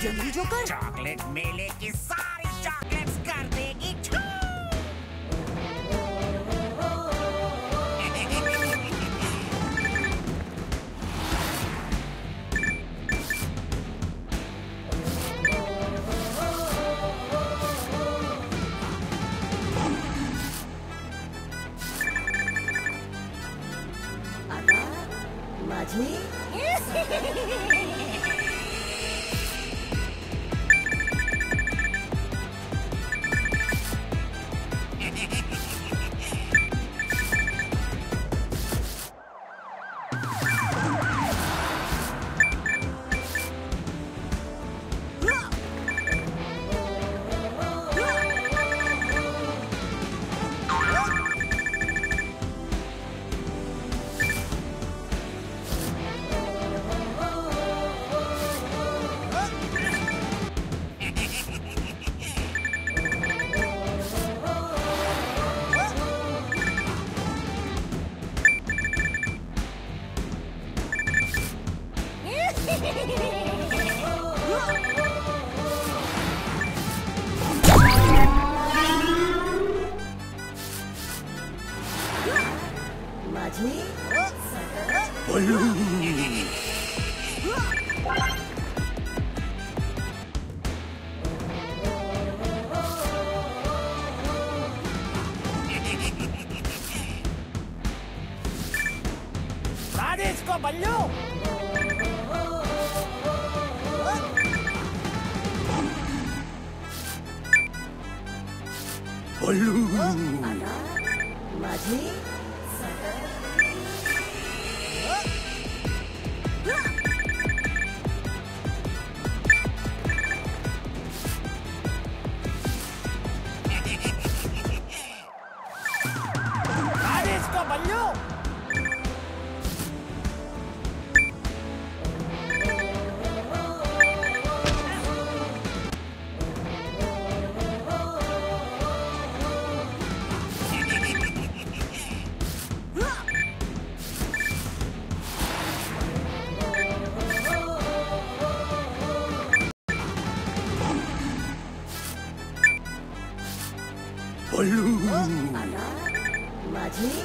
Joker chocolate मेले की सारी चॉकलेट्स कर देगी छू! 나대 수거 완료! 얼루 맞지? 나대 수거 완료! 얼룩 어? 맞아? 맞지?